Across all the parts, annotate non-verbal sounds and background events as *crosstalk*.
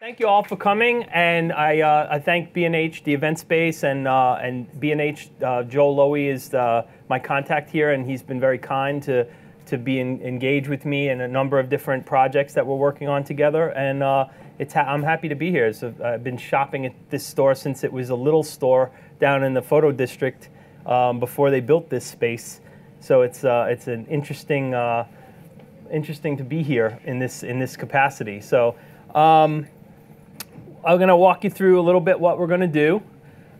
Thank you all for coming, and I, uh, I thank B&H, the event space, and, uh, and B&H, uh, Joel Lowy is uh, my contact here, and he's been very kind to, to be in, engaged with me in a number of different projects that we're working on together, and uh, it's ha I'm happy to be here. So I've been shopping at this store since it was a little store down in the photo district um, before they built this space. So it's, uh, it's an interesting, interesting to be here in this, in this capacity. So. Um, I'm going to walk you through a little bit what we're going to do.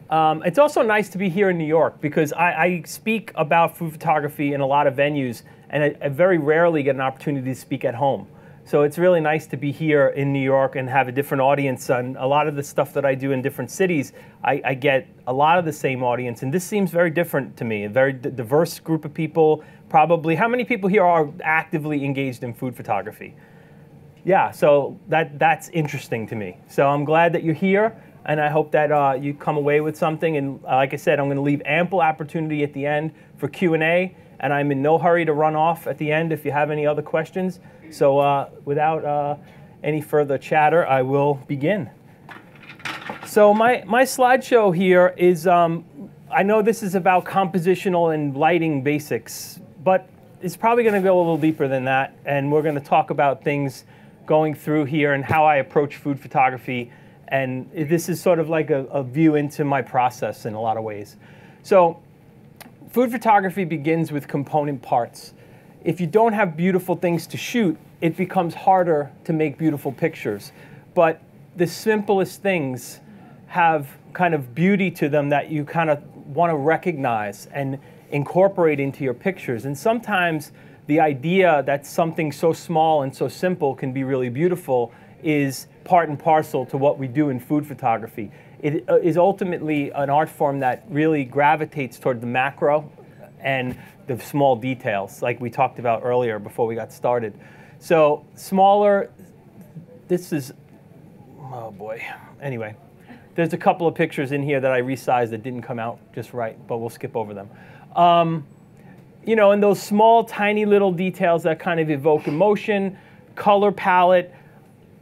Um, it's also nice to be here in New York because I, I, speak about food photography in a lot of venues, and I, I, very rarely get an opportunity to speak at home. So it's really nice to be here in New York and have a different audience. And a lot of the stuff that I do in different cities, I, I get a lot of the same audience, and this seems very different to me. A very diverse group of people. Probably, how many people here are actively engaged in food photography? Yeah, so that that's interesting to me. So I'm glad that you're here, and I hope that uh, you come away with something. And uh, like I said, I'm going to leave ample opportunity at the end for Q and A, and I'm in no hurry to run off at the end if you have any other questions. So uh, without uh, any further chatter, I will begin. So my my slideshow here is. Um, I know this is about compositional and lighting basics, but it's probably going to go a little deeper than that, and we're going to talk about things going through here and how I approach food photography. And this is sort of like a, a view into my process in a lot of ways. So food photography begins with component parts. If you don't have beautiful things to shoot, it becomes harder to make beautiful pictures. But the simplest things have kind of beauty to them that you kind of want to recognize and incorporate into your pictures. And sometimes the idea that something so small and so simple can be really beautiful is part and parcel to what we do in food photography. It uh, is ultimately an art form that really gravitates toward the macro and the small details, like we talked about earlier before we got started. So, smaller, this is, oh boy. Anyway, there's a couple of pictures in here that I resized that didn't come out just right, but we'll skip over them. Um, you know, and those small, tiny little details that kind of evoke emotion, color palette,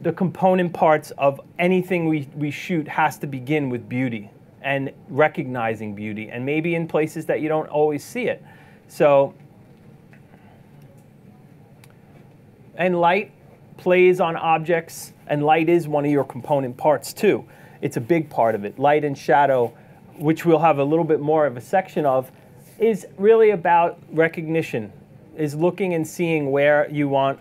the component parts of anything we, we shoot has to begin with beauty and recognizing beauty, and maybe in places that you don't always see it. So, and light plays on objects, and light is one of your component parts too. It's a big part of it. Light and shadow, which we'll have a little bit more of a section of, is really about recognition, is looking and seeing where you want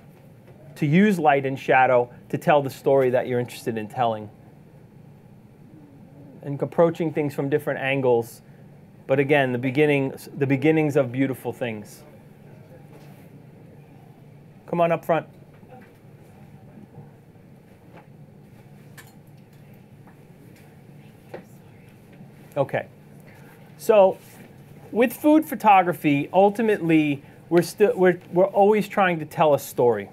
to use light and shadow to tell the story that you're interested in telling. And approaching things from different angles, but again, the beginnings, the beginnings of beautiful things. Come on up front. Okay. So with food photography, ultimately, we're, still, we're, we're always trying to tell a story.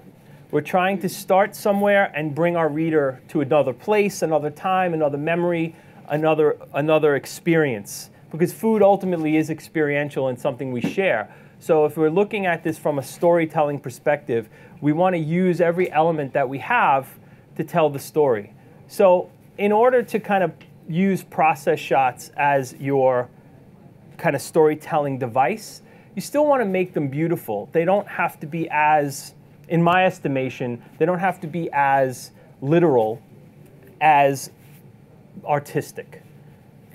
We're trying to start somewhere and bring our reader to another place, another time, another memory, another, another experience. Because food ultimately is experiential and something we share. So if we're looking at this from a storytelling perspective, we want to use every element that we have to tell the story. So in order to kind of use process shots as your kind of storytelling device, you still want to make them beautiful. They don't have to be as, in my estimation, they don't have to be as literal as artistic.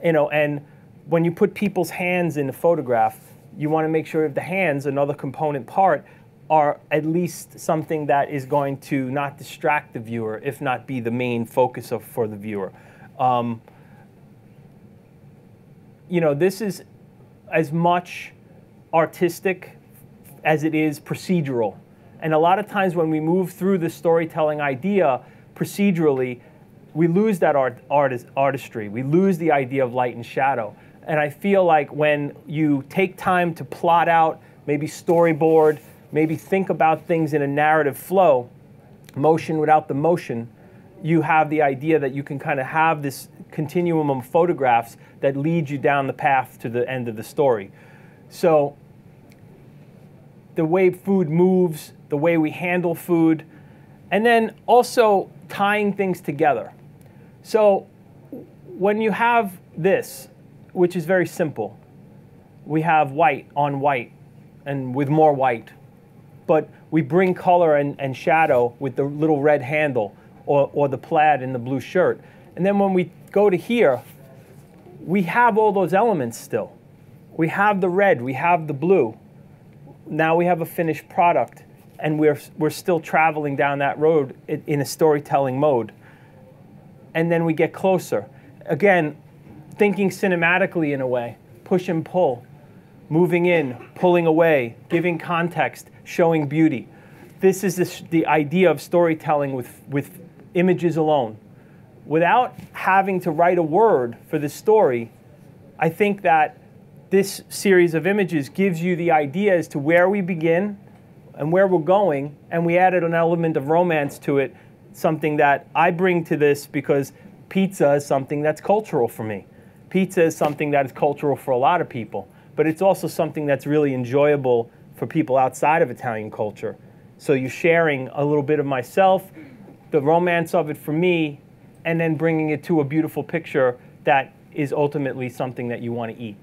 You know, and when you put people's hands in a photograph, you want to make sure the hands, another component part, are at least something that is going to not distract the viewer, if not be the main focus of, for the viewer. Um, you know, this is as much artistic as it is procedural. And a lot of times when we move through the storytelling idea procedurally, we lose that art, artist, artistry. We lose the idea of light and shadow. And I feel like when you take time to plot out, maybe storyboard, maybe think about things in a narrative flow, motion without the motion, you have the idea that you can kind of have this continuum of photographs that lead you down the path to the end of the story. So the way food moves, the way we handle food, and then also tying things together. So when you have this, which is very simple, we have white on white and with more white, but we bring color and, and shadow with the little red handle or, or the plaid and the blue shirt. And then when we go to here, we have all those elements still. We have the red, we have the blue. Now we have a finished product, and we're, we're still traveling down that road in, in a storytelling mode. And then we get closer. Again, thinking cinematically in a way, push and pull, moving in, pulling away, giving context, showing beauty. This is this, the idea of storytelling with, with images alone without having to write a word for the story, I think that this series of images gives you the idea as to where we begin and where we're going, and we added an element of romance to it, something that I bring to this because pizza is something that's cultural for me. Pizza is something that is cultural for a lot of people, but it's also something that's really enjoyable for people outside of Italian culture. So you're sharing a little bit of myself, the romance of it for me, and then bringing it to a beautiful picture that is ultimately something that you want to eat.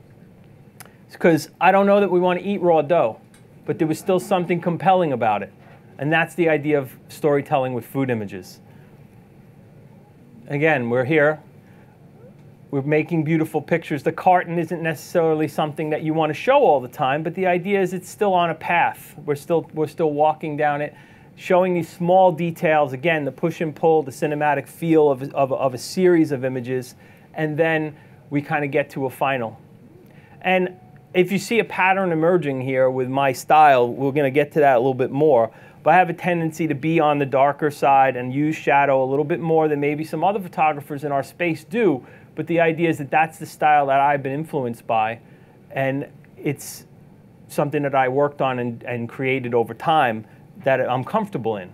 Because I don't know that we want to eat raw dough, but there was still something compelling about it. And that's the idea of storytelling with food images. Again, we're here. We're making beautiful pictures. The carton isn't necessarily something that you want to show all the time, but the idea is it's still on a path. We're still, we're still walking down it showing these small details, again, the push and pull, the cinematic feel of, of, of a series of images, and then we kind of get to a final. And if you see a pattern emerging here with my style, we're going to get to that a little bit more. But I have a tendency to be on the darker side and use shadow a little bit more than maybe some other photographers in our space do. But the idea is that that's the style that I've been influenced by. And it's something that I worked on and, and created over time that I'm comfortable in.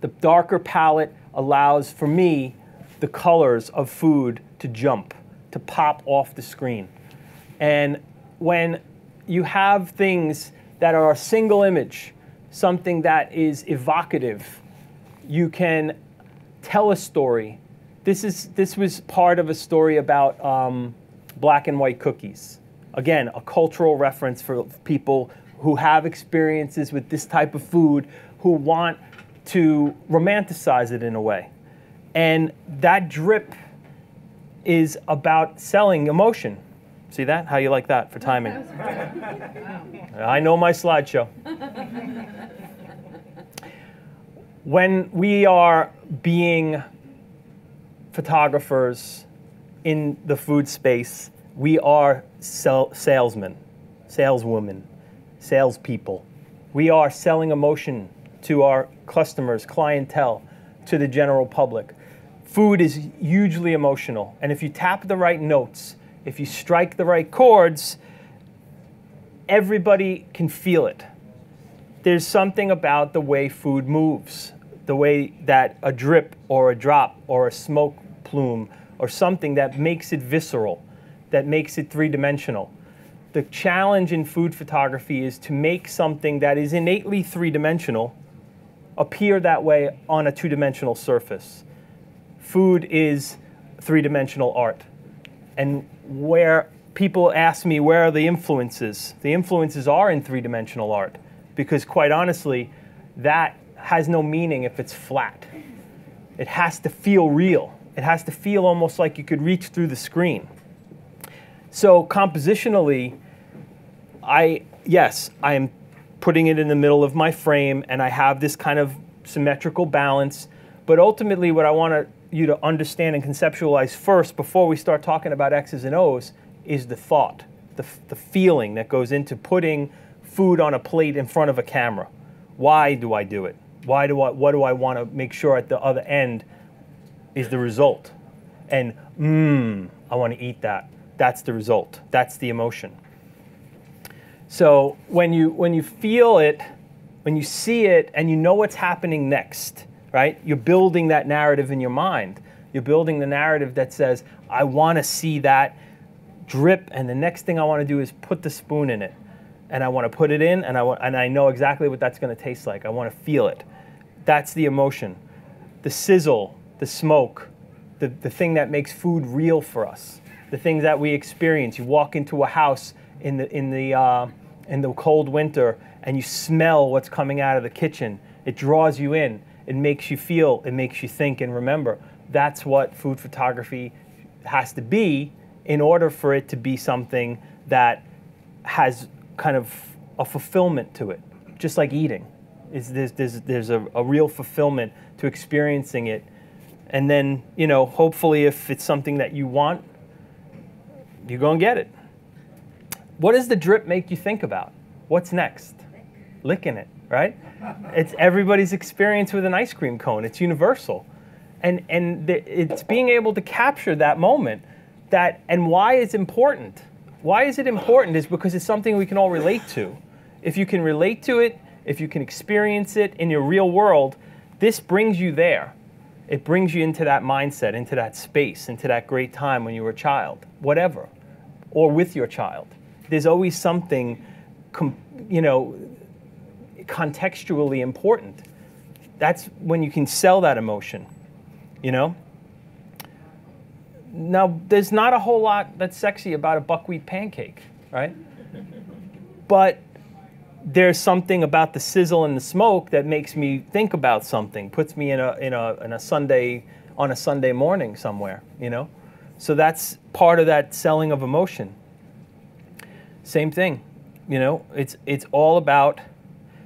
The darker palette allows for me the colors of food to jump, to pop off the screen. And when you have things that are a single image, something that is evocative, you can tell a story. This, is, this was part of a story about um, black and white cookies. Again, a cultural reference for people who have experiences with this type of food who want to romanticize it in a way. And that drip is about selling emotion. See that? How you like that for timing? I know my slideshow. when we are being photographers in the food space, we are sell- salesmen, saleswomen salespeople. We are selling emotion to our customers, clientele, to the general public. Food is hugely emotional, and if you tap the right notes, if you strike the right chords, everybody can feel it. There's something about the way food moves, the way that a drip or a drop or a smoke plume or something that makes it visceral, that makes it three dimensional the challenge in food photography is to make something that is innately three dimensional appear that way on a two dimensional surface. Food is three dimensional art. And where people ask me where are the influences, the influences are in three dimensional art because, quite honestly, that has no meaning if it's flat. It has to feel real, it has to feel almost like you could reach through the screen. So compositionally, I yes, I am putting it in the middle of my frame, and I have this kind of symmetrical balance. But ultimately, what I want you to understand and conceptualize first, before we start talking about X's and O's, is the thought, the, the feeling that goes into putting food on a plate in front of a camera. Why do I do it? Why do I? What do I want to make sure at the other end is the result? And mmm, I want to eat that. That's the result. That's the emotion. So when you when you feel it, when you see it, and you know what's happening next, right? You're building that narrative in your mind. You're building the narrative that says, "I want to see that drip, and the next thing I want to do is put the spoon in it, and I want to put it in, and I want, and I know exactly what that's going to taste like. I want to feel it. That's the emotion, the sizzle, the smoke, the, the thing that makes food real for us, the things that we experience. You walk into a house in the, in the, uh, in the cold winter and you smell what's coming out of the kitchen. It draws you in. It makes you feel, it makes you think and remember. That's what food photography has to be in order for it to be something that has kind of a fulfillment to it, just like eating. Is there's, there's, there's a, a real fulfillment to experiencing it. And then, you know, hopefully if it's something that you want, you go and get it. What does the drip make you think about? What's next? Licking it, right? It's everybody's experience with an ice cream cone. It's universal. And, and the, it's being able to capture that moment that, and why it's important. Why is it important is because it's something we can all relate to. If you can relate to it, if you can experience it in your real world, this brings you there. It brings you into that mindset, into that space, into that great time when you were a child, whatever, or with your child. There's always something, you know, contextually important. That's when you can sell that emotion, you know? Now, there's not a whole lot that's sexy about a buckwheat pancake, right? But there's something about the sizzle and the smoke that makes me think about something, puts me in a, in a, in a Sunday, on a Sunday morning somewhere, you know? So that's part of that selling of emotion. Same thing, you know, it's, it's all about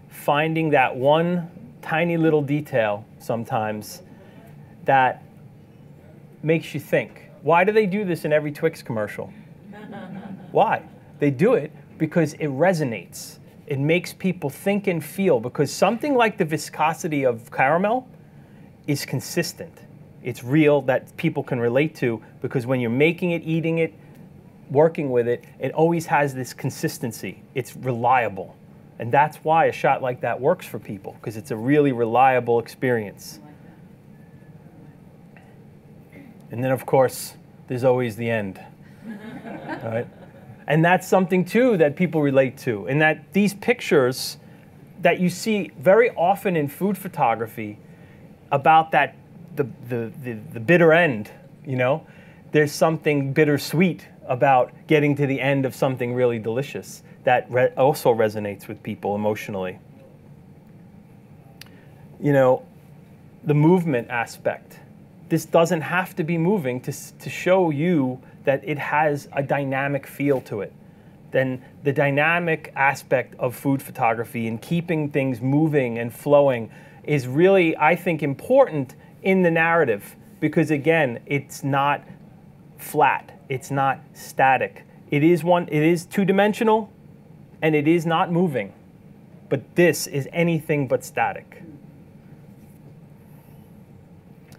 finding that one tiny little detail sometimes that makes you think why do they do this in every Twix commercial? *laughs* Why? They do it because it resonates. It makes people think and feel because something like the viscosity of caramel is consistent. It's real that people can relate to because when you're making it, eating it, working with it, it always has this consistency. It's reliable. And that's why a shot like that works for people because it's a really reliable experience. And then, of course, there's always the end. *laughs* right? And that's something, too, that people relate to. And that these pictures that you see very often in food photography about that, the, the, the, the bitter end, you know, there's something bittersweet about getting to the end of something really delicious that re also resonates with people emotionally. You know, the movement aspect this doesn't have to be moving to, to show you that it has a dynamic feel to it. Then the dynamic aspect of food photography and keeping things moving and flowing is really, I think, important in the narrative because, again, it's not flat, it's not static. It is one, it is two-dimensional, and it is not moving. But this is anything but static.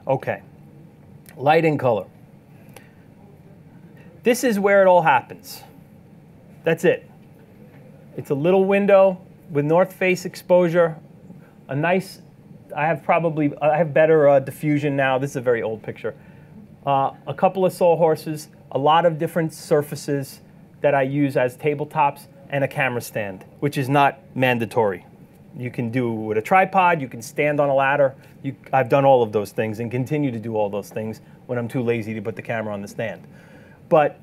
Okay light and color. This is where it all happens. That's it. It's a little window with north face exposure, a nice, I have probably, I have better uh, diffusion now. This is a very old picture. Uh, a couple of sawhorses, a lot of different surfaces that I use as tabletops, and a camera stand, which is not mandatory. You can do with a tripod, you can stand on a ladder. You, I've done all of those things and continue to do all those things when I'm too lazy to put the camera on the stand. But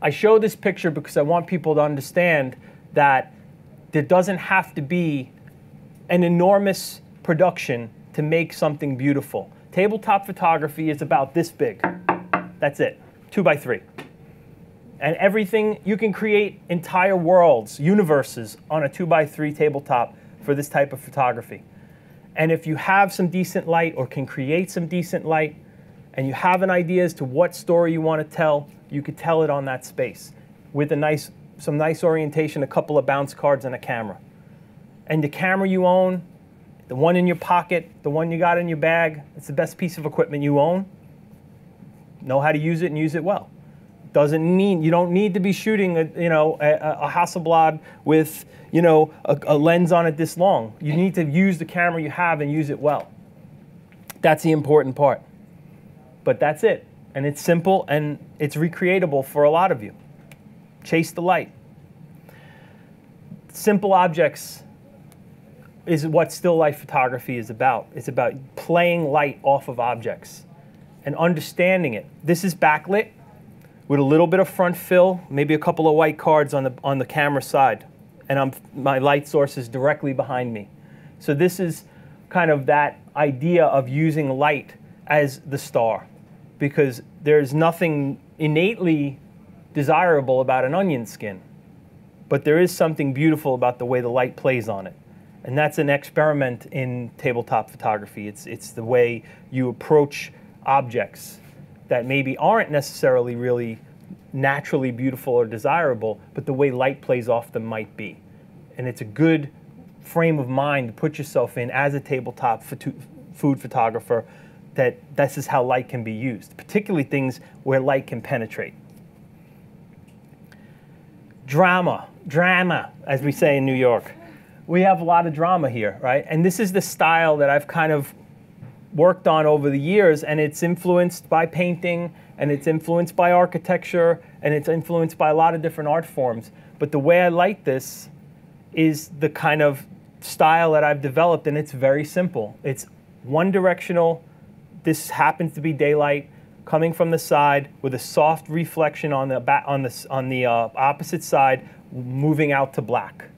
I show this picture because I want people to understand that there doesn't have to be an enormous production to make something beautiful. Tabletop photography is about this big. That's it, two by three and everything you can create entire worlds universes on a 2 by 3 tabletop for this type of photography and if you have some decent light or can create some decent light and you have an idea as to what story you want to tell you could tell it on that space with a nice some nice orientation a couple of bounce cards and a camera and the camera you own the one in your pocket the one you got in your bag it's the best piece of equipment you own know how to use it and use it well doesn't mean you don't need to be shooting a you know a, a Hasselblad with you know a, a lens on it this long. You need to use the camera you have and use it well. That's the important part. But that's it, and it's simple and it's recreatable for a lot of you. Chase the light. Simple objects is what still life photography is about. It's about playing light off of objects and understanding it. This is backlit with a little bit of front fill, maybe a couple of white cards on the, on the camera side. And I'm, my light source is directly behind me. So this is kind of that idea of using light as the star because there's nothing innately desirable about an onion skin. But there is something beautiful about the way the light plays on it. And that's an experiment in tabletop photography. It's, it's the way you approach objects that maybe aren't necessarily really naturally beautiful or desirable, but the way light plays off them might be. And it's a good frame of mind to put yourself in as a tabletop food photographer that this is how light can be used, particularly things where light can penetrate. Drama, drama, as we say in New York. We have a lot of drama here, right? And this is the style that I've kind of worked on over the years, and it's influenced by painting, and it's influenced by architecture, and it's influenced by a lot of different art forms. But the way I like this is the kind of style that I've developed, and it's very simple. It's one directional. This happens to be daylight coming from the side with a soft reflection on the on the on the uh, opposite side, moving out to black.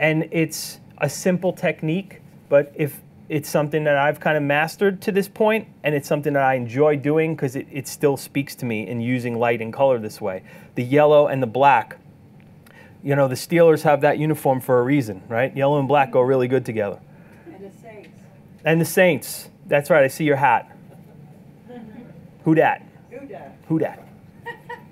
And it's a simple technique, but if it's something that I've kind of mastered to this point, and it's something that I enjoy doing because it, it still speaks to me in using light and color this way. The yellow and the black. You know, the Steelers have that uniform for a reason, right? Yellow and black go really good together. And the Saints. And the Saints. That's right, I see your hat. *laughs* Who dat? Who dat? Who dat?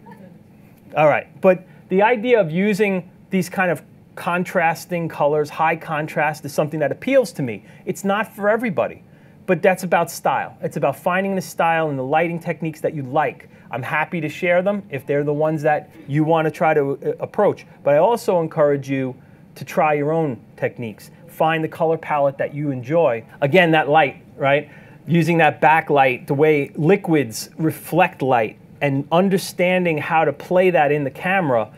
*laughs* All right, but the idea of using these kind of contrasting colors, high contrast is something that appeals to me. It's not for everybody, but that's about style. It's about finding the style and the lighting techniques that you like. I'm happy to share them if they're the ones that you want to try to uh, approach. But I also encourage you to try your own techniques. Find the color palette that you enjoy. Again, that light, right? Using that backlight, the way liquids reflect light, and understanding how to play that in the camera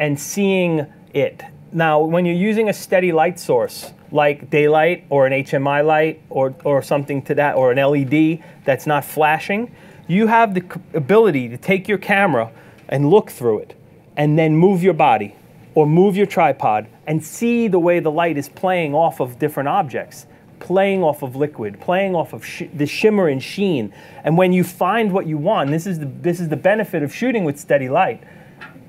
and seeing it now, when you're using a steady light source, like daylight or an HMI light or, or something to that, or an LED that's not flashing, you have the ability to take your camera and look through it and then move your body or move your tripod and see the way the light is playing off of different objects, playing off of liquid, playing off of sh the shimmer and sheen. And when you find what you want, this is the, this is the benefit of shooting with steady light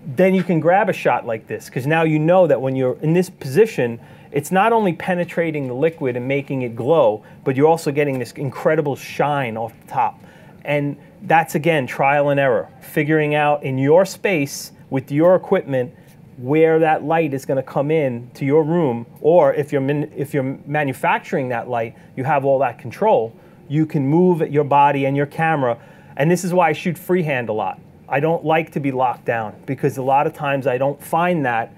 then you can grab a shot like this because now you know that when you're in this position, it's not only penetrating the liquid and making it glow, but you're also getting this incredible shine off the top. And that's again trial and error, figuring out in your space with your equipment where that light is going to come in to your room, or if you're if you're manufacturing that light, you have all that control. You can move your body and your camera, and this is why I shoot freehand a lot I don't like to be locked down because a lot of times I don't find that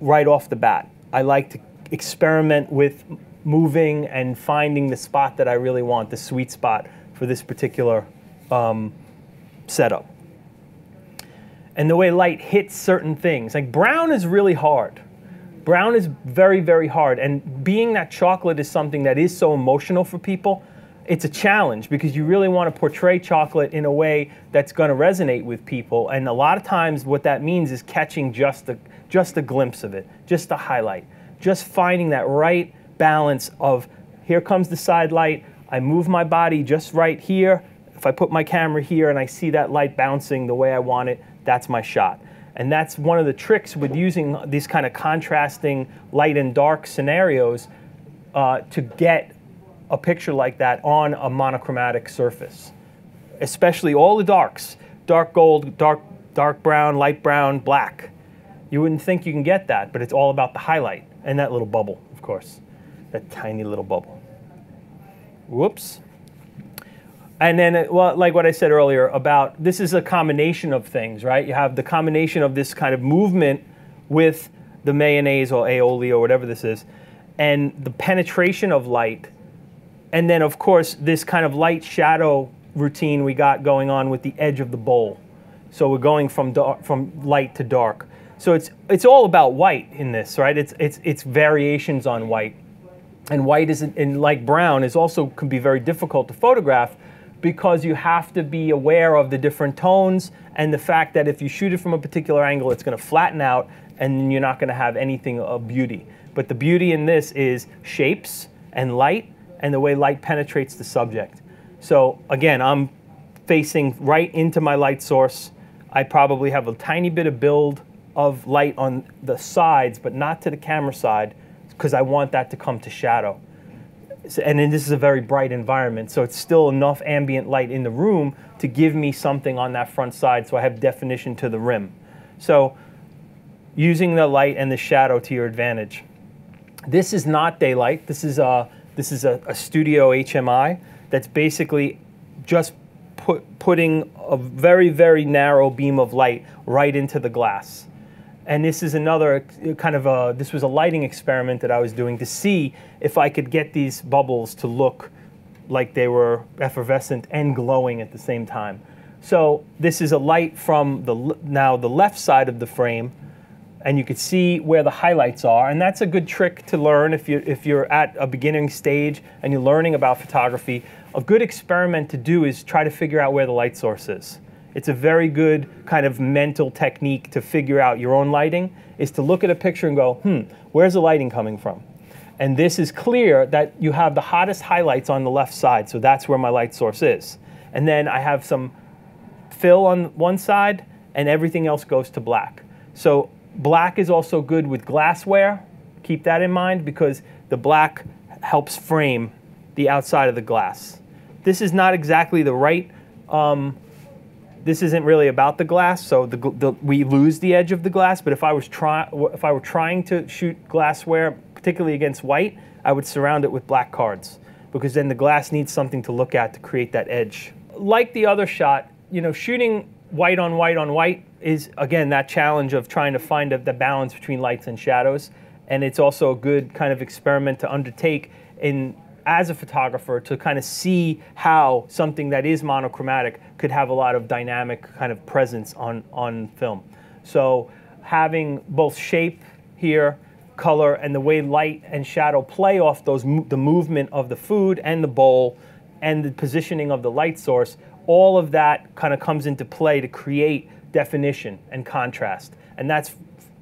right off the bat. I like to experiment with moving and finding the spot that I really want, the sweet spot for this particular um, setup. And the way light hits certain things. Like brown is really hard. Brown is very, very hard. And being that chocolate is something that is so emotional for people, it's a challenge because you really want to portray chocolate in a way that's going to resonate with people. And a lot of times, what that means is catching just a, just a glimpse of it, just a highlight, just finding that right balance of here comes the side light, I move my body just right here. If I put my camera here and I see that light bouncing the way I want it, that's my shot. And that's one of the tricks with using these kind of contrasting light and dark scenarios uh, to get a picture like that on a monochromatic surface, especially all the darks, dark gold, dark, dark brown, light brown, black. You wouldn't think you can get that, but it's all about the highlight and that little bubble, of course, that tiny little bubble. Whoops. And then, uh, well, like what I said earlier about this is a combination of things, right? You have the combination of this kind of movement with the mayonnaise or aioli or whatever this is, and the penetration of light and then, of course, this kind of light shadow routine we got going on with the edge of the bowl. So we're going from, dark, from light to dark. So it's, it's all about white in this, right? It's, it's, it's variations on white. And white is, in, like brown, is also can be very difficult to photograph because you have to be aware of the different tones and the fact that if you shoot it from a particular angle, it's going to flatten out and you're not going to have anything of beauty. But the beauty in this is shapes and light and the way light penetrates the subject. So again, I'm facing right into my light source. I probably have a tiny bit of build of light on the sides, but not to the camera side, because I want that to come to shadow. So, and then this is a very bright environment, so it's still enough ambient light in the room to give me something on that front side so I have definition to the rim. So using the light and the shadow to your advantage. This is not daylight. This is a, this is a, a studio HMI that's basically just put, putting a very, very narrow beam of light right into the glass. And this is another kind of a, this was a lighting experiment that I was doing to see if I could get these bubbles to look like they were effervescent and glowing at the same time. So this is a light from the now the left side of the frame, and you can see where the highlights are. And that's a good trick to learn if you if you're at a beginning stage and you're learning about photography. A good experiment to do is try to figure out where the light source is. It's a very good kind of mental technique to figure out your own lighting, is to look at a picture and go, hmm, where's the lighting coming from? And this is clear that you have the hottest highlights on the left side, so that's where my light source is. And then I have some fill on one side, and everything else goes to black. So black is also good with glassware. Keep that in mind because the black helps frame the outside of the glass. This is not exactly the right um, this isn't really about the glass, so the, the, we lose the edge of the glass. But if I was try, if I were trying to shoot glassware, particularly against white, I would surround it with black cards because then the glass needs something to look at to create that edge. Like the other shot, you know, shooting white on white on white is again that challenge of trying to find a, the balance between lights and shadows, and it's also a good kind of experiment to undertake in as a photographer to kind of see how something that is monochromatic could have a lot of dynamic kind of presence on, on film. So having both shape here, color, and the way light and shadow play off those the movement of the food and the bowl and the positioning of the light source, all of that kind of comes into play to create definition and contrast. And that's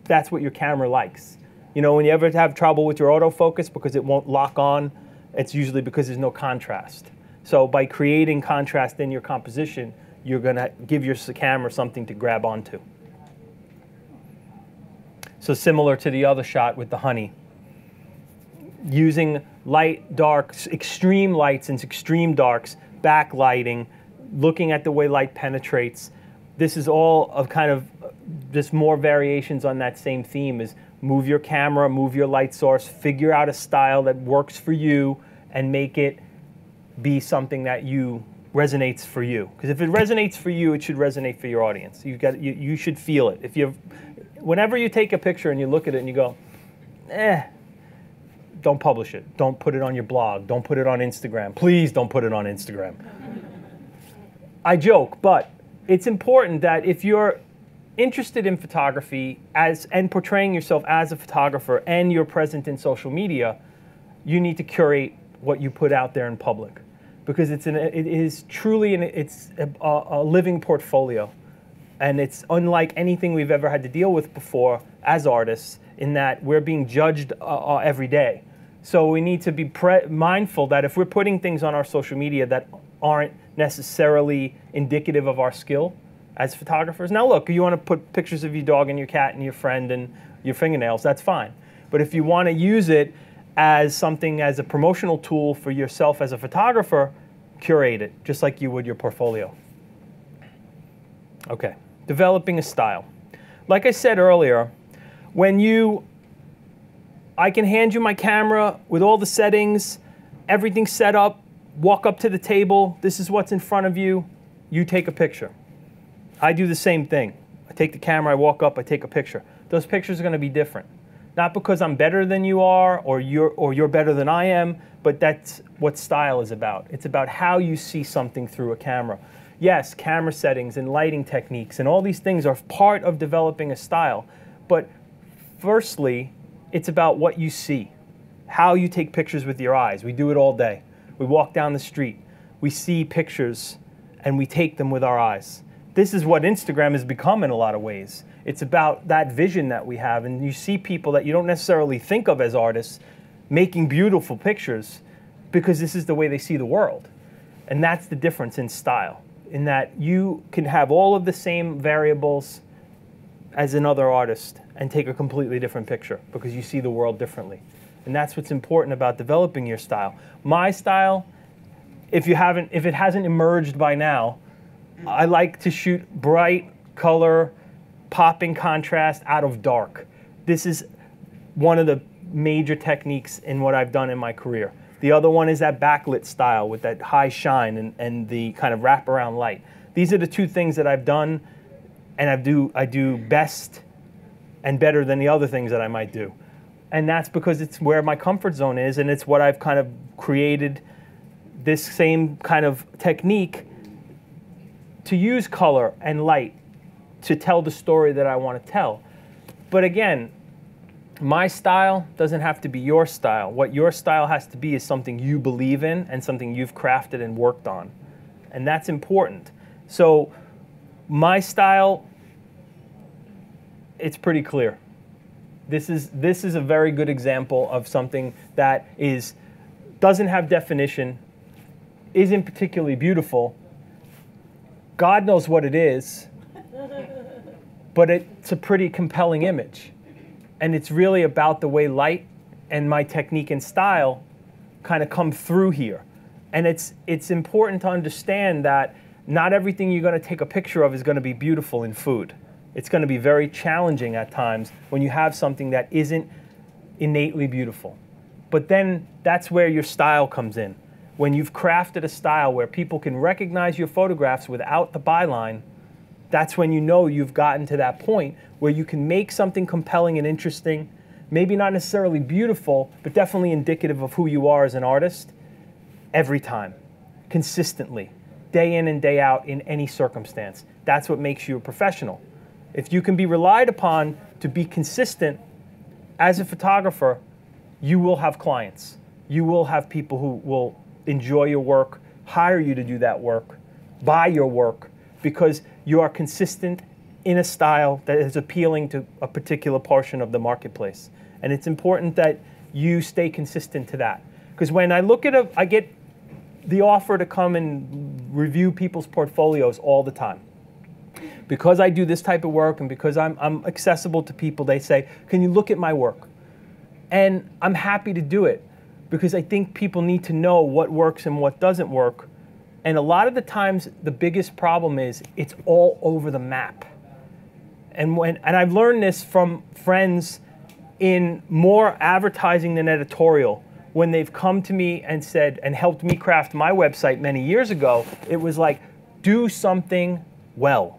that's what your camera likes. You know, when you ever have trouble with your autofocus because it won't lock on it's usually because there's no contrast. So by creating contrast in your composition, you're going to give your camera something to grab onto. So similar to the other shot with the honey. Using light, dark, extreme lights and extreme darks, backlighting, looking at the way light penetrates. This is all of kind of just more variations on that same theme is move your camera, move your light source, figure out a style that works for you, and make it be something that you resonates for you. Because if it resonates for you, it should resonate for your audience. You got you, you should feel it. If you, whenever you take a picture and you look at it and you go, eh, don't publish it. Don't put it on your blog. Don't put it on Instagram. Please don't put it on Instagram. I joke, but it's important that if you're interested in photography as and portraying yourself as a photographer and you're present in social media, you need to curate what you put out there in public. Because it's an, it is truly an, it's a, a living portfolio. And it's unlike anything we've ever had to deal with before as artists in that we're being judged uh, uh every day. So we need to be mindful that if we're putting things on our social media that aren't necessarily indicative of our skill as photographers. Now, look, you want to put pictures of your dog and your cat and your friend and your fingernails, that's fine. But if you want to use it as something as a promotional tool for yourself as a photographer, curate it just like you would your portfolio. Okay, developing a style. Like I said earlier, when you, I can hand you my camera with all the settings, everything set up, walk up to the table, this is what's in front of you, you take a picture. I do the same thing. I take the camera, I walk up, I take a picture. Those pictures are going to be different. Not because I'm better than you are or you're, or you're better than I am, but that's what style is about. It's about how you see something through a camera. Yes, camera settings and lighting techniques and all these things are part of developing a style. But firstly, it's about what you see, how you take pictures with your eyes. We do it all day. We walk down the street we see pictures and we take them with our eyes. This is what Instagram has become in a lot of ways. It's about that vision that we have, and you see people that you don't necessarily think of as artists making beautiful pictures because this is the way they see the world. And that's the difference in style, in that you can have all of the same variables as another artist and take a completely different picture because you see the world differently. And that's what's important about developing your style. My style, if you haven't if it hasn't emerged by now, I like to shoot bright color, popping contrast out of dark. This is one of the major techniques in what I've done in my career. The other one is that backlit style with that high shine and, and the kind of wraparound light. These are the two things that I've done and I do, I do best and better than the other things that I might do. And that's because it's where my comfort zone is and it's what I've kind of created this same kind of technique to use color and light to tell the story that I want to tell. But again, my style doesn't have to be your style. What your style has to be is something you believe in and something you've crafted and worked on. And that's important. So my style it's pretty clear. This is this is a very good example of something that is doesn't have definition, isn't particularly beautiful. God knows what it is, *laughs* but it's a pretty compelling image and it's really about the way light and my technique and style kind of come through here. And it's it's important to understand that not everything you're going to take a picture of is going to be beautiful in food. It's going to be very challenging at times when you have something that isn't innately beautiful. But then that's where your style comes in. When you've crafted a style where people can recognize your photographs without the byline, that's when you know you've gotten to that point where you can make something compelling and interesting, maybe not necessarily beautiful, but definitely indicative of who you are as an artist every time, consistently, day in and day out in any circumstance. That's what makes you a professional. If you can be relied upon to be consistent as a photographer, you will have clients. You will have people who will enjoy your work, hire you to do that work, buy your work, because you are consistent in a style that is appealing to a particular portion of the marketplace. And it's important that you stay consistent to that. Because when I look at a, I get the offer to come and review people's portfolios all the time. Because I do this type of work and because I'm, I'm accessible to people, they say, Can you look at my work? And I'm happy to do it because I think people need to know what works and what doesn't work and a lot of the times, the biggest problem is it's all over the map. And when and I've learned this from friends in more advertising than editorial. When they've come to me and said and helped me craft my website many years ago, it was like, do something well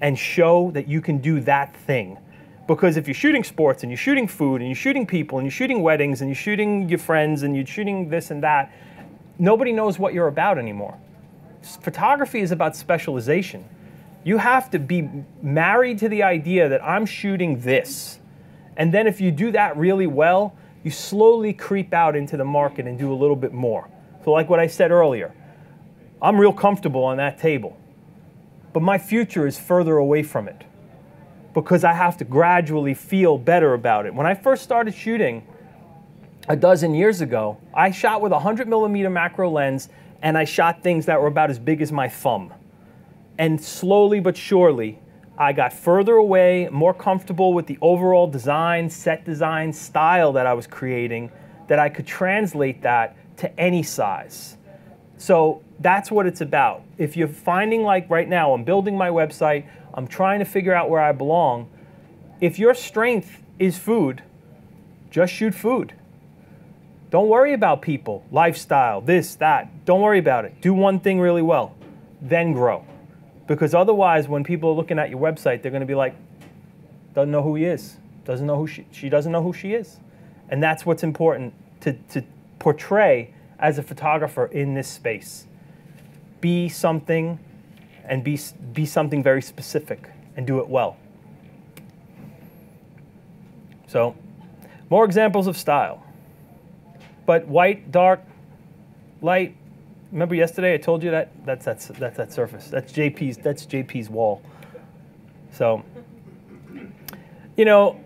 and show that you can do that thing. Because if you're shooting sports and you're shooting food and you're shooting people and you're shooting weddings and you're shooting your friends and you're shooting this and that, nobody knows what you're about anymore. Photography is about specialization. You have to be married to the idea that I'm shooting this. And then if you do that really well, you slowly creep out into the market and do a little bit more. So, like what I said earlier, I'm real comfortable on that table. But my future is further away from it because I have to gradually feel better about it. When I first started shooting, a dozen years ago, I shot with a 100 millimeter macro lens and I shot things that were about as big as my thumb. And slowly but surely, I got further away, more comfortable with the overall design, set design, style that I was creating, that I could translate that to any size. So that's what it's about. If you're finding like right now, I'm building my website, I'm trying to figure out where I belong. If your strength is food, just shoot food. Don't worry about people, lifestyle, this, that. Don't worry about it. Do one thing really well, then grow. Because otherwise, when people are looking at your website, they're going to be like, doesn't know who he is, doesn't know who she, she doesn't know who she is. And that's what's important to, to portray as a photographer in this space. Be something and be, be something very specific and do it well. So, more examples of style but white, dark, light, Remember yesterday I told you that that's that's that's that surface. That's JP's that's JP's wall. So, you know,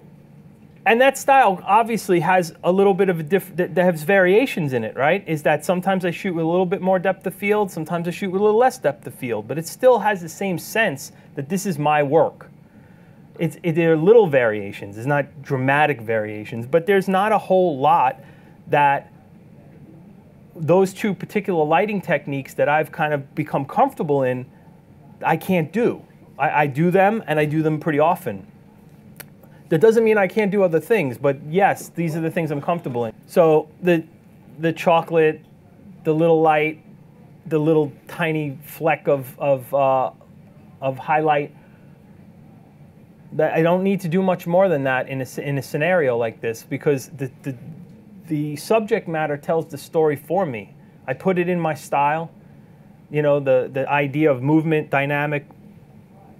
and that style obviously has a little bit of a that that has variations in it, right? Is that sometimes I shoot with a little bit more depth of field, sometimes I shoot with a little less depth of field, but it still has the same sense that this is my work. It's, it, there are little variations. It's not dramatic variations, but there's not a whole lot that those two particular lighting techniques that I've kind of become comfortable in, I can't do. I, I do them and I do them pretty often. That doesn't mean I can't do other things, but yes, these are the things I'm comfortable in. So the, the chocolate, the little light, the little tiny fleck of, of, uh, of highlight, that I don't need to do much more than that in a, in a scenario like this because the, the, the subject matter tells the story for me. I put it in my style. You know, the, the idea of movement, dynamic,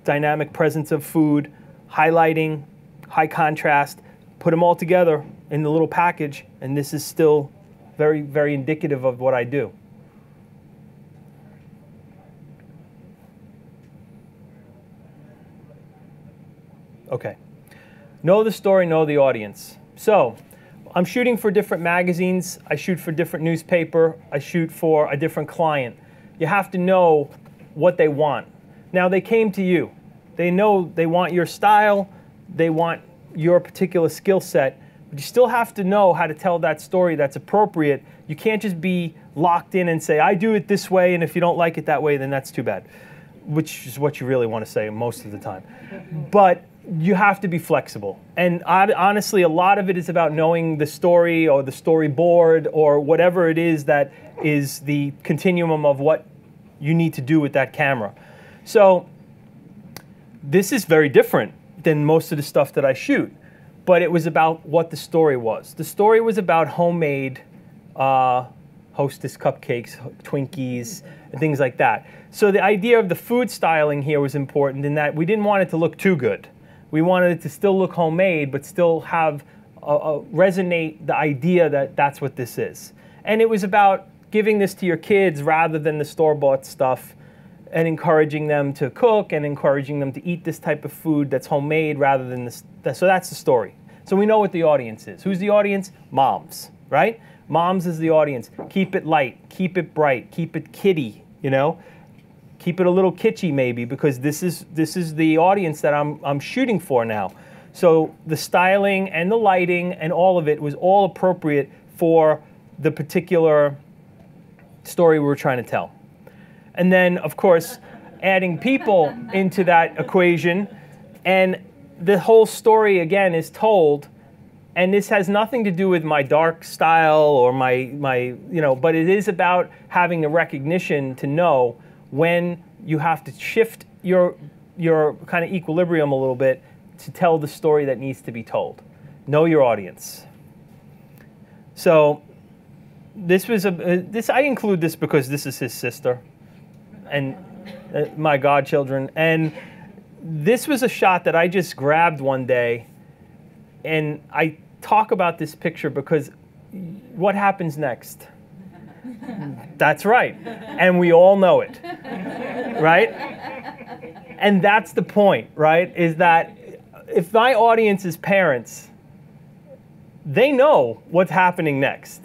dynamic presence of food, highlighting, high contrast, put them all together in the little package, and this is still very, very indicative of what I do. Okay. Know the story, know the audience. So, I'm shooting for different magazines, I shoot for different newspaper, I shoot for a different client. You have to know what they want. Now they came to you. They know they want your style, they want your particular skill set, but you still have to know how to tell that story that's appropriate. You can't just be locked in and say, I do it this way, and if you don't like it that way, then that's too bad, which is what you really want to say most of the time. But you have to be flexible. And honestly, a lot of it is about knowing the story or the storyboard or whatever it is that is the continuum of what you need to do with that camera. So this is very different than most of the stuff that I shoot, but it was about what the story was. The story was about homemade uh, hostess cupcakes, Twinkies, and things like that. So the idea of the food styling here was important in that we didn't want it to look too good we wanted it to still look homemade, but still have a, a resonate the idea that that's what this is. And it was about giving this to your kids rather than the store-bought stuff and encouraging them to cook and encouraging them to eat this type of food that's homemade rather than this. So that's the story. So we know what the audience is. Who's the audience? Moms, right? Moms is the audience. Keep it light, keep it bright, keep it kiddie, you know? keep it a little kitschy maybe because this is this is the audience that I'm I'm shooting for now. So the styling and the lighting and all of it was all appropriate for the particular story we were trying to tell. And then of course adding people into that equation and the whole story again is told and this has nothing to do with my dark style or my my you know but it is about having the recognition to know when you have to shift your, your kind of equilibrium a little bit to tell the story that needs to be told. Know your audience. So this was a uh, this I include this because this is his sister and uh, my godchildren and this was a shot that I just grabbed one day and I talk about this picture because what happens next? That's right. And we all know it. Right? And that's the point, right? Is that if my audience is parents, they know what's happening next.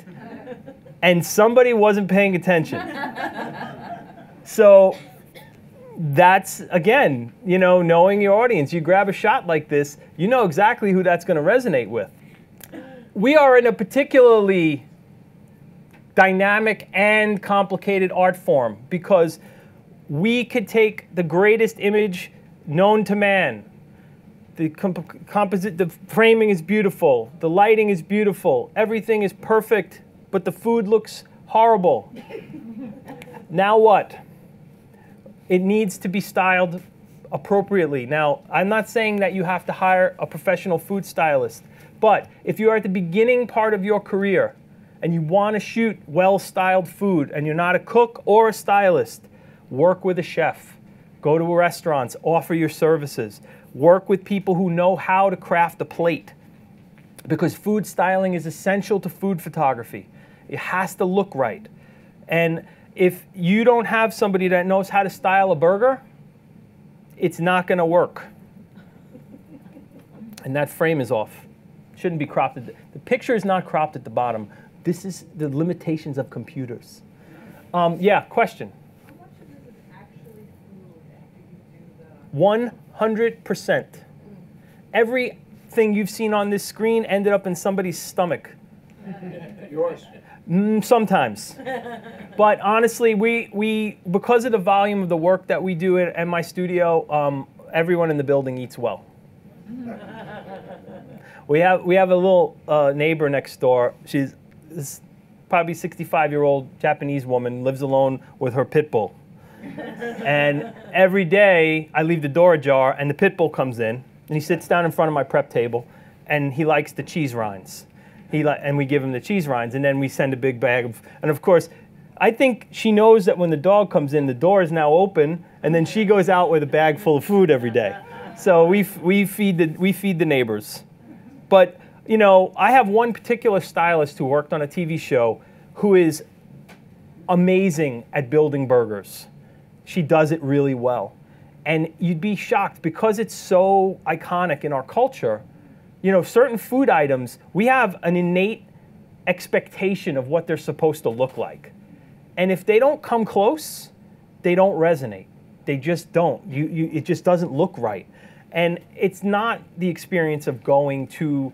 And somebody wasn't paying attention. So that's again, you know, knowing your audience. You grab a shot like this, you know exactly who that's going to resonate with. We are in a particularly dynamic and complicated art form because we could take the greatest image known to man. The comp composite, the framing is beautiful, the lighting is beautiful, everything is perfect, but the food looks horrible. now what? It needs to be styled appropriately. Now, I'm not saying that you have to hire a professional food stylist, but if you are at the beginning part of your career, and you want to shoot well styled food and you're not a cook or a stylist, work with a chef. Go to restaurants, offer your services. Work with people who know how to craft a plate because food styling is essential to food photography. It has to look right. And if you don't have somebody that knows how to style a burger, it's not going to work. And that frame is off. Shouldn't be cropped. The, the picture is not cropped at the bottom. This is the limitations of computers. Um, yeah, question. How much of it is actually food after you do the? 100%. Everything you've seen on this screen ended up in somebody's stomach. Yours. Mm, sometimes. *laughs* but honestly, we, we, because of the volume of the work that we do in, in my studio, um, everyone in the building eats well. *laughs* we, have, we have a little uh, neighbor next door. She's this probably 65 year old Japanese woman, lives alone with her pit bull. and every day I leave the door ajar and the pit bull comes in and he sits down in front of my prep table and he likes the cheese rinds. He and we give him the cheese rinds and then we send a big bag of, and of course, I think she knows that when the dog comes in, the door is now open and then she goes out with a bag full of food every day. So we, we, feed, the, we feed the neighbors. But, you know, I have one particular stylist who worked on a TV show who is amazing at building burgers. She does it really well. And you'd be shocked because it's so iconic in our culture. You know, certain food items, we have an innate expectation of what they're supposed to look like. And if they don't come close, they don't resonate. They just don't. You, you, it just doesn't look right. And it's not the experience of going to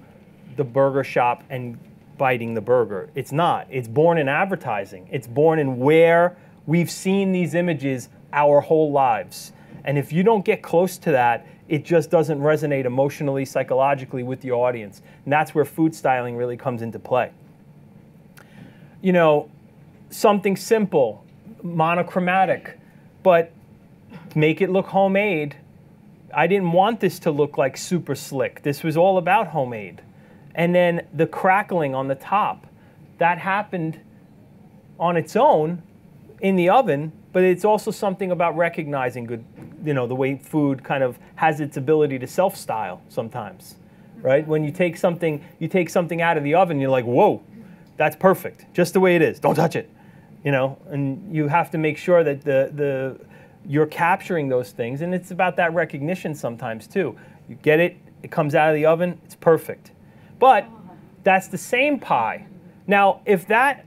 the burger shop and biting the burger. It's not. It's born in advertising. It's born in where we've seen these images our whole lives. And if you don't get close to that, it just doesn't resonate emotionally, psychologically with the audience. And that's where food styling really comes into play. You know, something simple, monochromatic, but make it look homemade. I didn't want this to look like super slick. This was all about homemade. And then the crackling on the top, that happened on its own in the oven, but it's also something about recognizing good, you know, the way food kind of has its ability to self-style sometimes, right? When you take something, you take something out of the oven, you're like, whoa, that's perfect, just the way it is. Don't touch it, you know. And you have to make sure that the the you're capturing those things, and it's about that recognition sometimes too. You get it, it comes out of the oven, it's perfect. But that's the same pie. Now, if that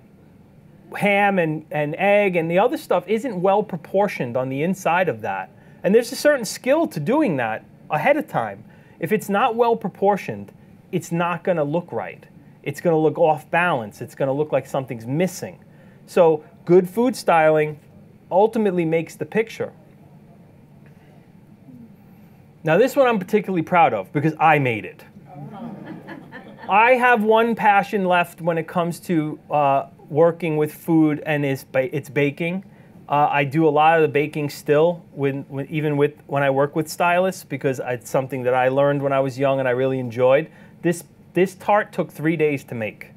ham and, and egg and the other stuff isn't well proportioned on the inside of that, and there's a certain skill to doing that ahead of time. If it's not well proportioned, it's not going to look right. It's going to look off balance. It's going to look like something's missing. So, good food styling ultimately makes the picture. Now, this one I'm particularly proud of because I made it. I have one passion left when it comes to uh, working with food, and it's, ba- it's baking. Uh, I do a lot of the baking still, when, when, even with when I work with stylists, because it's something that I learned when I was young and I really enjoyed. This this tart took three days to make.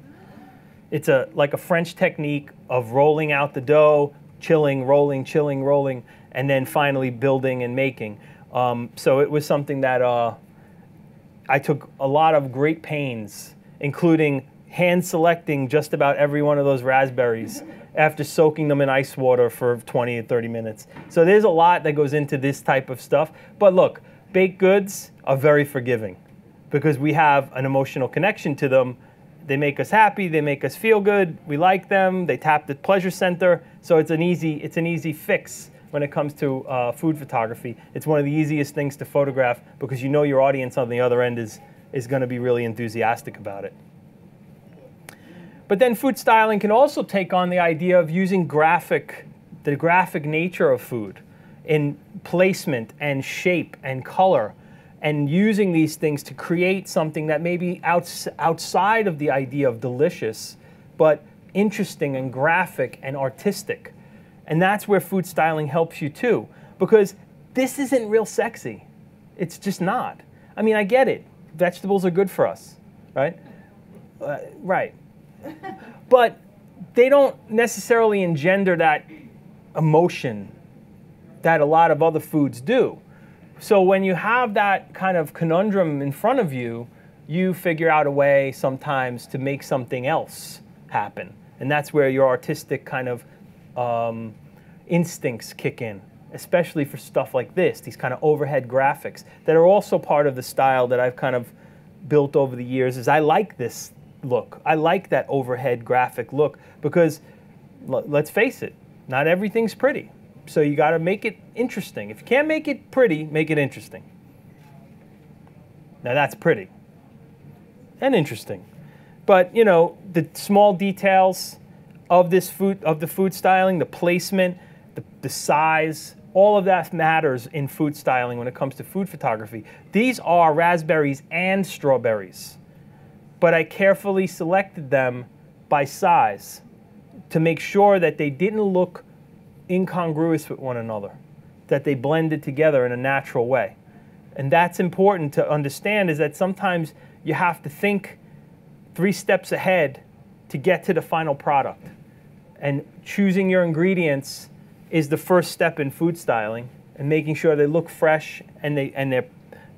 It's a like a French technique of rolling out the dough, chilling, rolling, chilling, rolling, and then finally building and making. Um, so it was something that uh, I took a lot of great pains, including hand selecting just about every one of those raspberries after soaking them in ice water for 20 or 30 minutes. So there's a lot that goes into this type of stuff. But look, baked goods are very forgiving because we have an emotional connection to them. They make us happy, they make us feel good, we like them, they tap the pleasure center. So it's an easy, it's an easy fix when it comes to uh, food photography. It's one of the easiest things to photograph because you know your audience on the other end is, is going to be really enthusiastic about it. But then food styling can also take on the idea of using graphic, the graphic nature of food in placement and shape and color and using these things to create something that may be outs- outside of the idea of delicious, but interesting and graphic and artistic. And that's where food styling helps you too, because this isn't real sexy. It's just not. I mean, I get it. Vegetables are good for us, right? Uh, right. But they don't necessarily engender that emotion that a lot of other foods do. So when you have that kind of conundrum in front of you, you figure out a way sometimes to make something else happen. And that's where your artistic kind of um, instincts kick in, especially for stuff like this, these kind of overhead graphics that are also part of the style that I've kind of built over the years. Is I like this look. I like that overhead graphic look because let's face it, not everything's pretty. So you got to make it interesting. If you can't make it pretty, make it interesting. Now that's pretty and interesting. But you know, the small details of this food of the food styling, the placement, the, the size, all of that matters in food styling when it comes to food photography. These are raspberries and strawberries. But I carefully selected them by size to make sure that they didn't look incongruous with one another, that they blended together in a natural way. And that's important to understand is that sometimes you have to think three steps ahead to get to the final product. And choosing your ingredients is the first step in food styling and making sure they look fresh and they and they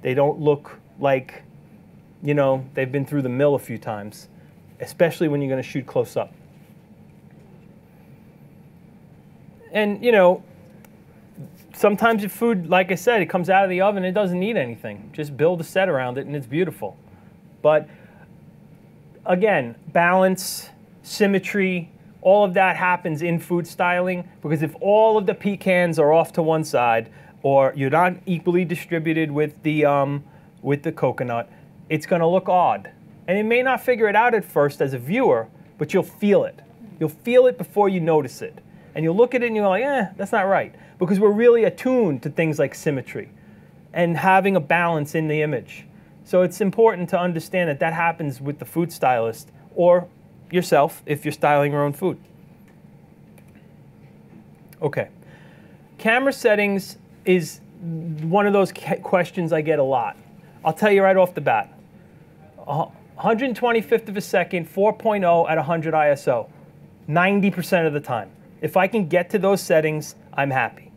they don't look like you know they've been through the mill a few times, especially when you're going to shoot close up. And you know, sometimes your food, like I said, it comes out of the oven, it doesn't need anything. Just build a set around it and it's beautiful. But again, balance, symmetry, all of that happens in food styling because if all of the pecans are off to one side or you're not equally distributed with the, um, with the coconut, it's going to look odd. And it may not figure it out at first as a viewer, but you'll feel it. You'll feel it before you notice it. And you'll look at it and you're like, eh, that's not right. Because we're really attuned to things like symmetry and having a balance in the image. So it's important to understand that that happens with the food stylist or yourself if you're styling your own food. Okay. Camera settings is one of those questions I get a lot. I'll tell you right off the bat. 125th of a second, 4.0 at 100 ISO, 90% of the time. If I can get to those settings, I'm happy.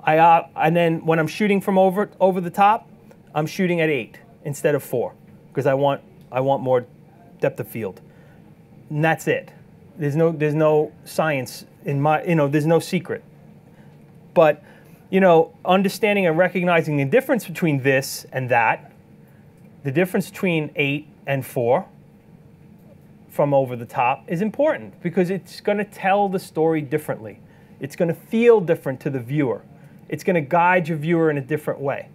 I, uh, and then when I'm shooting from over, over the top, I'm shooting at 8 instead of 4 because I want, I want more depth of field. And that's it. There's no, there's no science in my, you know, there's no secret. But, you know, understanding and recognizing the difference between this and that, the difference between 8 and 4 from over the top is important because it's going to tell the story differently. It's going to feel different to the viewer. It's going to guide your viewer in a different way.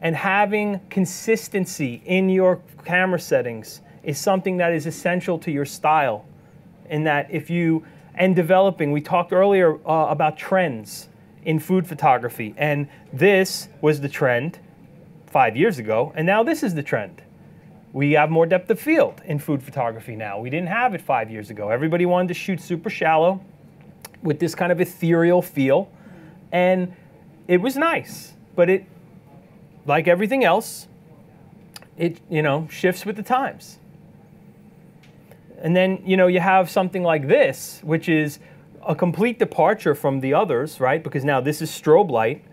And having consistency in your camera settings is something that is essential to your style. In that, if you, and developing, we talked earlier uh, about trends in food photography, and this was the trend five years ago, and now this is the trend. We have more depth of field in food photography now. We didn't have it five years ago. Everybody wanted to shoot super shallow with this kind of ethereal feel, and it was nice, but it, like everything else, it you know shifts with the times. And then you know you have something like this, which is a complete departure from the others, right? Because now this is strobe light,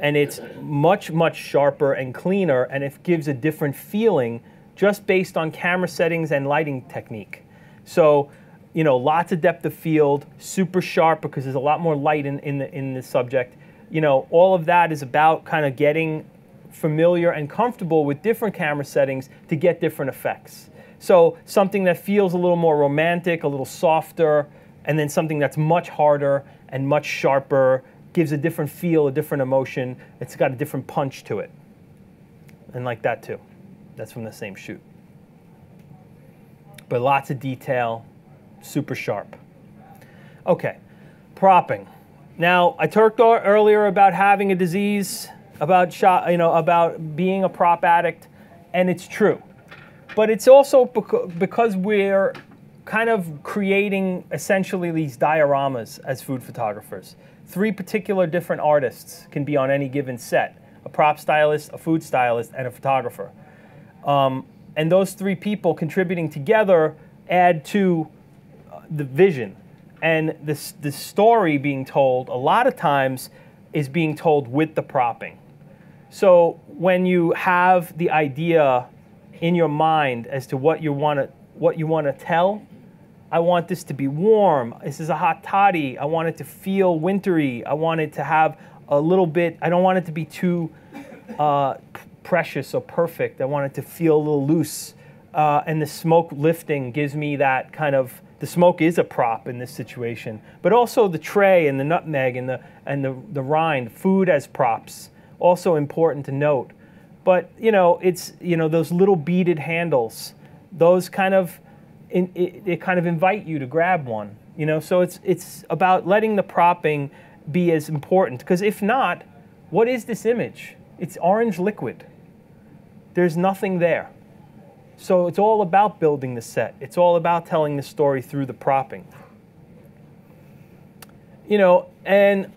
and it's much much sharper and cleaner, and it gives a different feeling just based on camera settings and lighting technique. So you know, lots of depth of field, super sharp because there's a lot more light in, in, the, in the subject you know, all of that is about kind of getting familiar and comfortable with different camera settings to get different effects. So something that feels a little more romantic, a little softer, and then something that's much harder and much sharper, gives a different feel, a different emotion. It's got a different punch to it. And like that too. That's from the same shoot. But lots of detail, super sharp. Okay, propping. Now, I talked earlier about having a disease, about shot, you know, about being a prop addict, and it's true. But it's also because we're kind of creating essentially these dioramas as food photographers. Three particular different artists can be on any given set a prop stylist, a food stylist, and a photographer. Um, and those three people contributing together add to uh, the vision and this, the story being told a lot of times is being told with the propping. So when you have the idea in your mind as to what you want to what you want to tell, I want this to be warm. This is a hot toddy. I want it to feel wintry. I want it to have a little bit, I don't want it to be too uh, precious or perfect. I want it to feel a little loose. Uh, and the smoke lifting gives me that kind of the smoke is a prop in this situation, but also the tray and the nutmeg and the and the, the rind, food as props, also important to note. But you know, it's you know those little beaded handles, those kind of in, it, it kind of invite you to grab one. You know, so it's it's about letting the propping be as important because if not, what is this image? It's orange liquid. There's nothing there. So it's all about building the set. It's all about telling the story through the propping. You know, and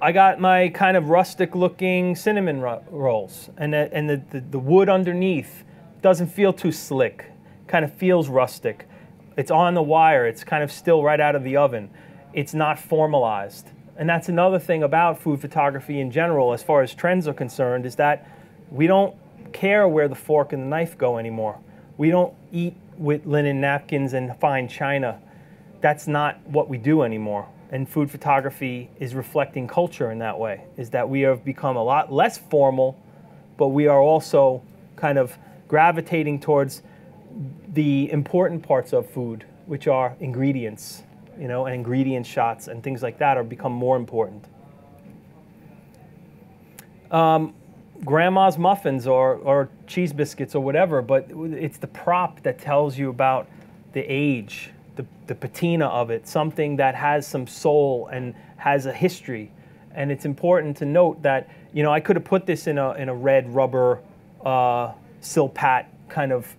I got my kind of rustic looking cinnamon ro- rolls, and, the, and the, the, the wood underneath doesn't feel too slick, kind of feels rustic. It's on the wire, it's kind of still right out of the oven. It's not formalized. And that's another thing about food photography in general, as far as trends are concerned, is that we don't care where the fork and the knife go anymore. We don't eat with linen napkins and fine china. That's not what we do anymore. And food photography is reflecting culture in that way, is that we have become a lot less formal, but we are also kind of gravitating towards the important parts of food, which are ingredients, you know, and ingredient shots and things like that are become more important. Um, grandma's muffins or, or cheese biscuits or whatever, but it's the prop that tells you about the age, the, the patina of it, something that has some soul and has a history. And it's important to note that, you know, I could have put this in a, in a red rubber uh, Silpat kind of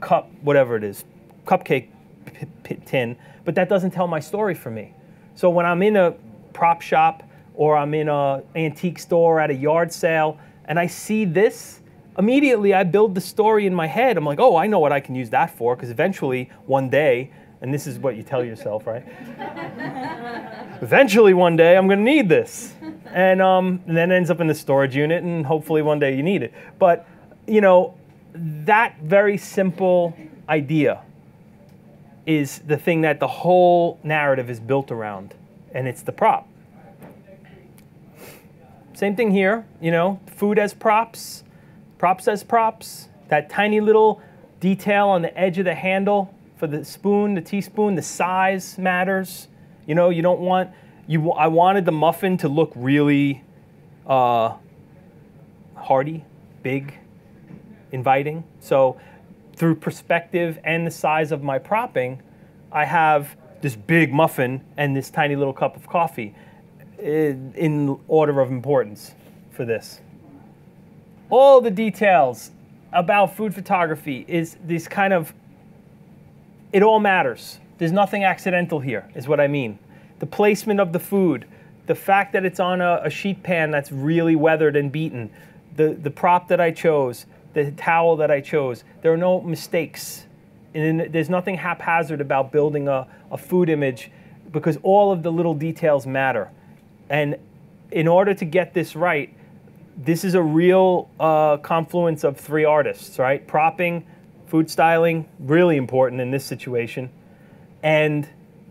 cup, whatever it is, cupcake tin, but that doesn't tell my story for me. So when I'm in a prop shop or I'm in a antique store at a yard sale and I see this, immediately I build the story in my head. I'm like, oh, I know what I can use that for because eventually one day, and this is what you tell yourself, right? *laughs* eventually one day I'm going to need this. And, um, and then it ends up in the storage unit and hopefully one day you need it. But, you know, that very simple idea is the thing that the whole narrative is built around, and it's the prop. Same thing here, you know, food as props, props as props. That tiny little detail on the edge of the handle for the spoon, the teaspoon, the size matters. You know, you don't want you. I wanted the muffin to look really uh, hearty, big, inviting. So through perspective and the size of my propping, I have this big muffin and this tiny little cup of coffee eh, in order of importance for this. All the details about food photography is this kind of, it all matters. There's nothing accidental here, is what I mean. The placement of the food, the fact that it's on a, a sheet pan that's really weathered and beaten, the, the prop that I chose, the towel that I chose, there are no mistakes. And there's nothing haphazard about building a, a food image because all of the little details matter. And in order to get this right, this is a real uh, confluence of three artists, right? Propping, food styling, really important in this situation, and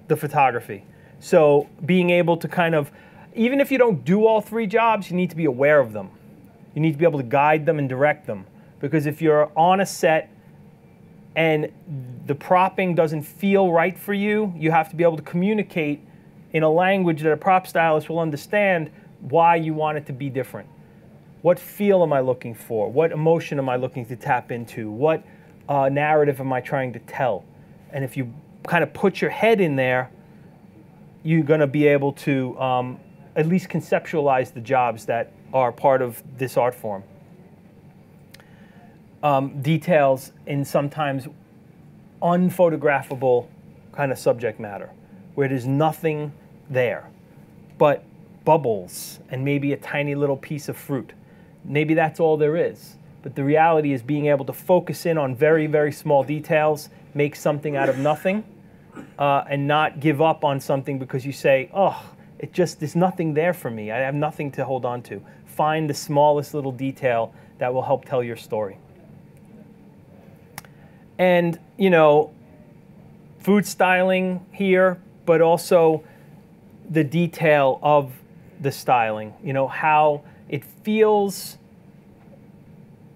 the photography. So being able to kind of, even if you don't do all three jobs, you need to be aware of them. You need to be able to guide them and direct them. Because if you're on a set and the propping doesn't feel right for you, you have to be able to communicate in a language that a prop stylist will understand why you want it to be different. What feel am I looking for? What emotion am I looking to tap into? What uh, narrative am I trying to tell? And if you kind of put your head in there, you're going to be able to um, at least conceptualize the jobs that are part of this art form. Um, details in sometimes unphotographable kind of subject matter where there's nothing there but bubbles and maybe a tiny little piece of fruit. Maybe that's all there is. But the reality is being able to focus in on very, very small details, make something out of nothing, uh, and not give up on something because you say, oh, it just, there's nothing there for me. I have nothing to hold on to. Find the smallest little detail that will help tell your story. And, you know, food styling here, but also the detail of the styling. You know, how it feels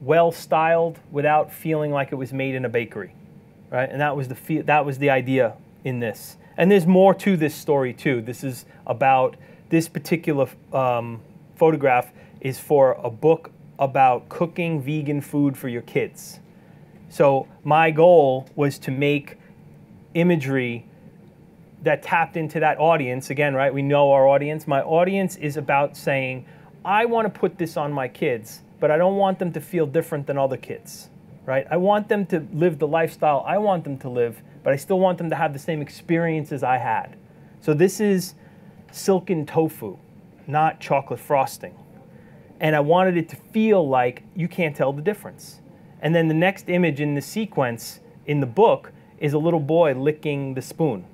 well styled without feeling like it was made in a bakery, right? And that was the that was the idea in this. And there's more to this story too. This is about this particular um, photograph is for a book about cooking vegan food for your kids. So my goal was to make imagery that tapped into that audience again, right? We know our audience. My audience is about saying, I want to put this on my kids, but I don't want them to feel different than other kids, right? I want them to live the lifestyle I want them to live, but I still want them to have the same experiences I had. So this is silken tofu, not chocolate frosting. And I wanted it to feel like you can't tell the difference. And then the next image in the sequence in the book is a little boy licking the spoon,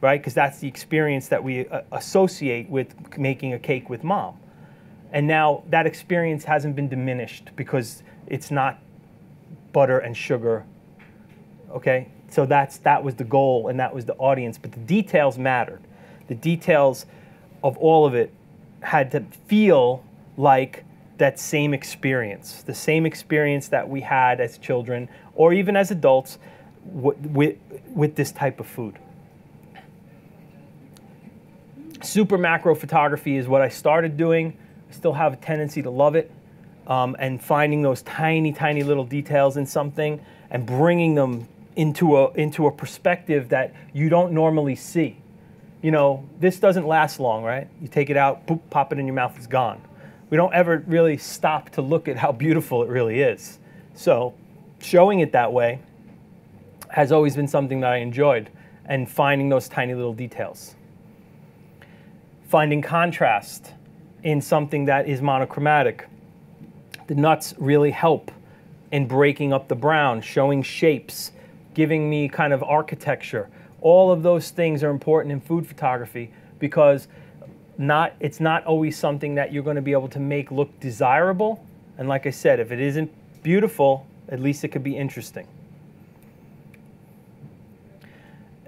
right? Because that's the experience that we uh, associate with making a cake with mom. And now that experience hasn't been diminished because it's not butter and sugar. Okay? So that's that was the goal and that was the audience, but the details mattered. The details of all of it had to feel like that same experience, the same experience that we had as children or even as adults with, with this type of food. Super macro photography is what I started doing. I still have a tendency to love it. Um, and finding those tiny, tiny little details in something and bringing them into a, into a perspective that you don't normally see. You know, this doesn't last long, right? You take it out, boop, pop it in your mouth, it's gone. We don't ever really stop to look at how beautiful it really is. So, showing it that way has always been something that I enjoyed, and finding those tiny little details. Finding contrast in something that is monochromatic. The nuts really help in breaking up the brown, showing shapes, giving me kind of architecture. All of those things are important in food photography because not it's not always something that you're going to be able to make look desirable. And like I said, if it isn't beautiful, at least it could be interesting.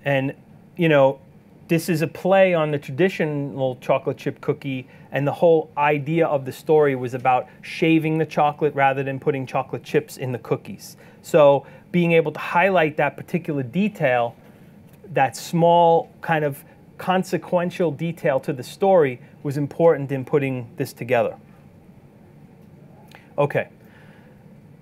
And you know, this is a play on the traditional chocolate chip cookie, and the whole idea of the story was about shaving the chocolate rather than putting chocolate chips in the cookies. So being able to highlight that particular detail, that small kind of consequential detail to the story was important in putting this together. Okay.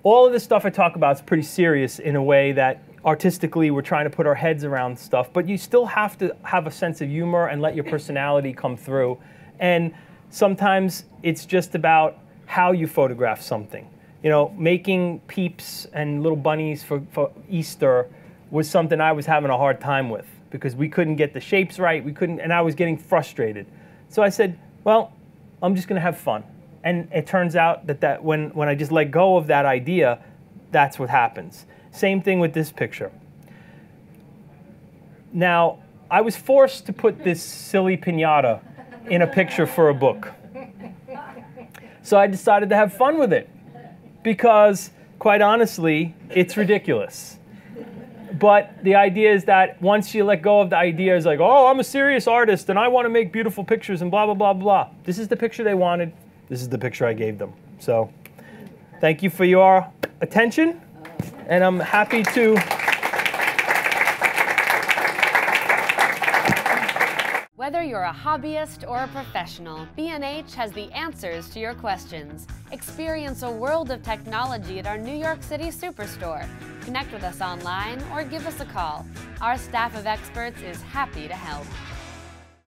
All of this stuff I talk about is pretty serious in a way that artistically we're trying to put our heads around stuff, but you still have to have a sense of humor and let your *clears throat* personality come through. And sometimes it's just about how you photograph something. You know, making peeps and little bunnies for, for Easter was something I was having a hard time with because we couldn't get the shapes right. We couldn't, and I was getting frustrated. So I said, well, I'm just going to have fun. And it turns out that, that when, when I just let go of that idea, that's what happens. Same thing with this picture. Now, I was forced to put this silly pinata in a picture for a book. So I decided to have fun with it because, quite honestly, it's ridiculous. But the idea is that once you let go of the idea, is like, oh, I'm a serious artist and I want to make beautiful pictures and blah, blah, blah, blah. This is the picture they wanted. This is the picture I gave them. So thank you for your attention and I'm happy to. Whether you're a hobbyist or a professional, B&H has the answers to your questions. Experience a world of technology at our New York City Superstore. Connect with us online or give us a call. Our staff of experts is happy to help.